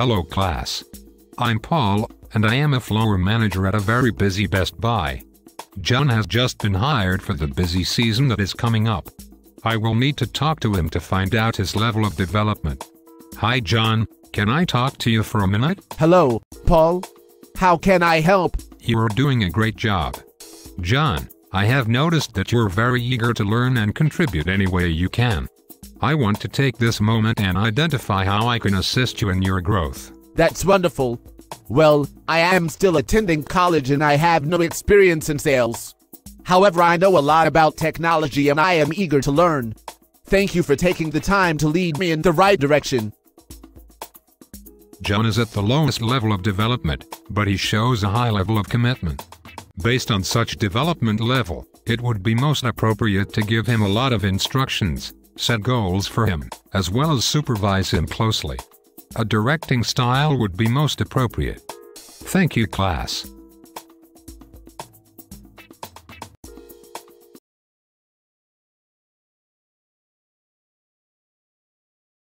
Hello class. I'm Paul, and I am a floor manager at a very busy Best Buy. John has just been hired for the busy season that is coming up. I will need to talk to him to find out his level of development. Hi John, can I talk to you for a minute? Hello, Paul. How can I help? You are doing a great job. John, I have noticed that you're very eager to learn and contribute any way you can. I want to take this moment and identify how I can assist you in your growth. That's wonderful. Well, I am still attending college and I have no experience in sales. However, I know a lot about technology and I am eager to learn. Thank you for taking the time to lead me in the right direction. John is at the lowest level of development, but he shows a high level of commitment. Based on such development level, it would be most appropriate to give him a lot of instructions, set goals for him, as well as supervise him closely. A directing style would be most appropriate. Thank you class.